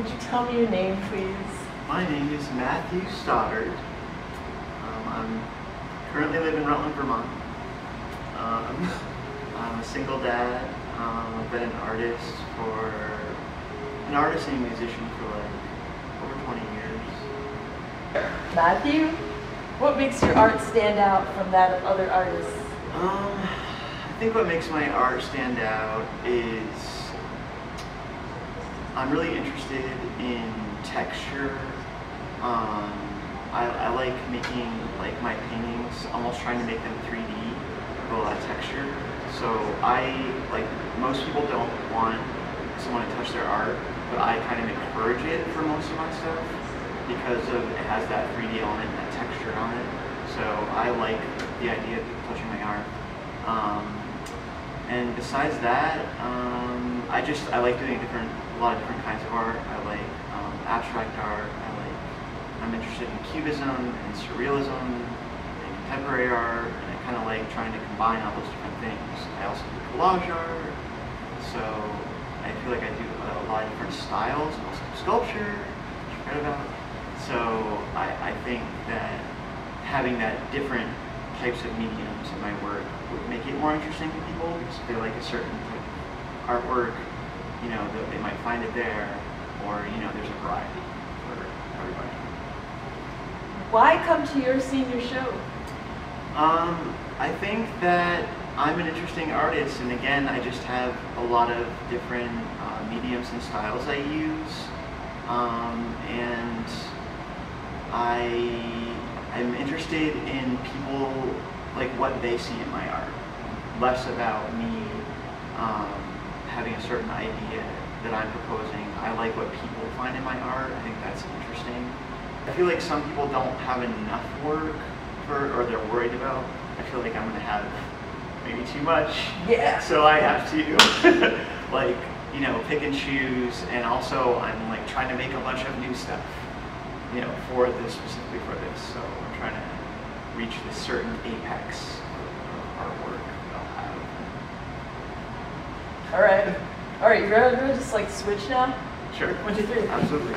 Would you tell me your name, please? My name is Matthew Stoddard. Um, I'm currently live in Rutland, Vermont. Um, I'm a single dad. Um, I've been an artist for an artist and a musician for like over 20 years. Matthew, what makes your art stand out from that of other artists? Um, I think what makes my art stand out is I'm really interested in texture. Um, I, I like making like my paintings, almost trying to make them 3D with a lot of texture. So I like most people don't want someone to touch their art, but I kind of encourage it for most of my stuff because of it has that 3D element, that texture on it. So I like the idea of people touching my art. Um, and besides that, um, I just I like doing different a lot of different kinds of art. I like um, abstract art. I like I'm interested in cubism and surrealism and contemporary art, and I kind of like trying to combine all those different things. I also do collage art, so I feel like I do a, lot of different styles, and also do sculpture, which you read about. So I, I think that having that different types of mediums in my work would make it more interesting to people because if they like a certain type of artwork, you know, that they might find it there, or you know, there's a variety for everybody. Why come to your senior show? Um, I think that I'm an interesting artist, and again, I just have a lot of different uh, mediums and styles I use, um, and I am interested in people like what they see in my art, less about me um, having a certain idea that I'm proposing. I like what people find in my art. I think that's interesting. I feel like some people don't have enough work for, or they're worried about. I feel like I'm gonna have maybe too much. Yeah. So I have to like, you know, pick and choose and also I'm like trying to make a bunch of new stuff, you know, for this, specifically for this. So I'm trying to reach this certain apex of artwork that I'll have. All right. All right, you're ready to just like switch now? Sure. One, two, three. Absolutely.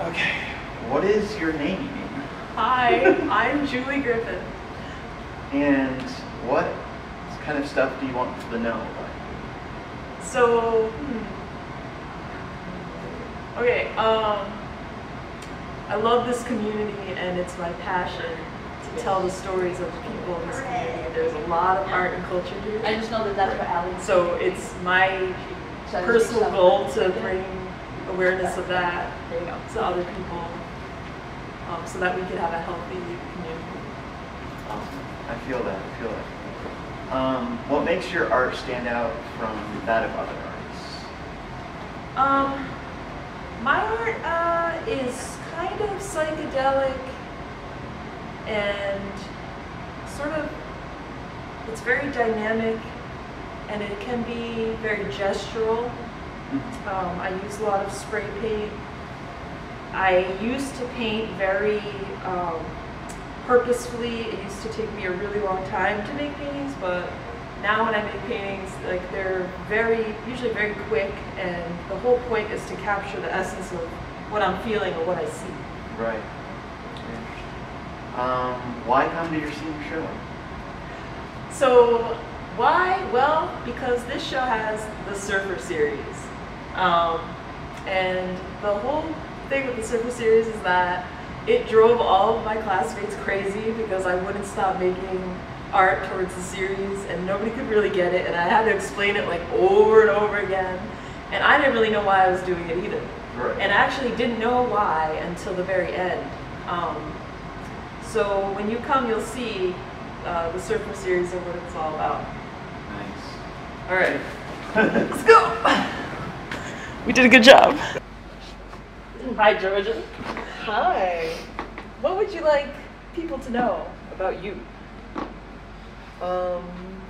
Okay. What is your name? Hi, I'm Julie Griffith. And what kind of stuff do you want people to know about you? So, hmm. Okay, um, I love this community and it's my passion to tell the stories of the people in this community. There's a lot of art and culture here. I just know that that's what Allie. So it's my So personal goal to bring awareness of that There you go. to other people um, so that we could have a healthy community. Awesome. I feel that. I feel that. Um, what makes your art stand out from that of other artists? Um, my art uh, is kind of psychedelic and sort of, it's very dynamic and it can be very gestural. Um, I use a lot of spray paint. I used to paint very um, purposefully. It used to take me a really long time to make paintings, but now when I make paintings, like they're very, usually very quick, and the whole point is to capture the essence of what I'm feeling or what I see. Right. Um, why come to your senior show? So why? Well, because this show has the Surfer series, um, and the whole thing with the Surfer series is that it drove all of my classmates crazy because I wouldn't stop making art towards the series, and nobody could really get it, and I had to explain it like over and over again, and I didn't really know why I was doing it either. Right. And I actually didn't know why until the very end. Um, so when you come, you'll see uh, the Surfer series and what it's all about. nice. All right, let's go. We did a good job. Hi, Georgia. Hi. What would you like people to know about you? Um,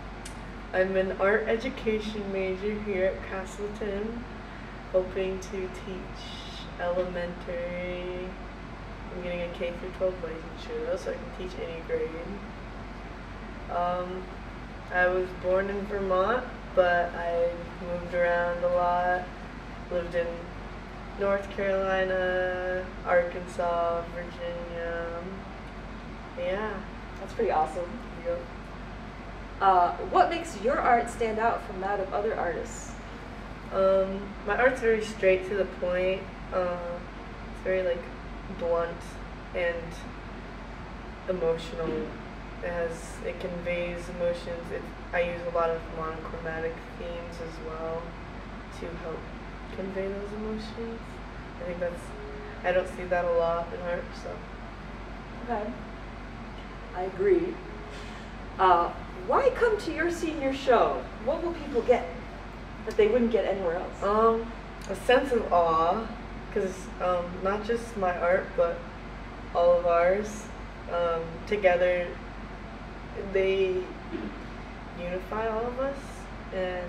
I'm an art education major here at Castleton, hoping to teach elementary. I'm getting a K through 12 licensure, so I can teach any grade. Um, I was born in Vermont, but I moved around a lot. Lived in North Carolina, Arkansas, Virginia. Yeah. That's pretty awesome. Yep. Uh, what makes your art stand out from that of other artists? Um, my art's very straight to the point. Uh, it's very like blunt and emotional. It has it conveys emotions. It, I use a lot of monochromatic themes as well to help convey those emotions. I think that's I don't see that a lot in art, so Okay. I agree. Uh, why come to your senior show? What will people get that they wouldn't get anywhere else? Um, a sense of awe, because um, not just my art, but all of ours um, together, they unify all of us and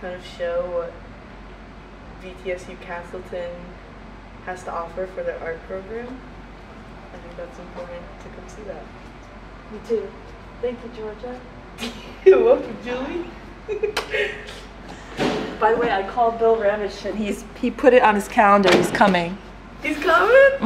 kind of show what VTSU Castleton has to offer for their art program. I think that's important to come see that. Me too. Thank you, Georgia. You're welcome, Julie. By the way, I called Bill Ramish and he's he put it on his calendar. He's coming. He's coming?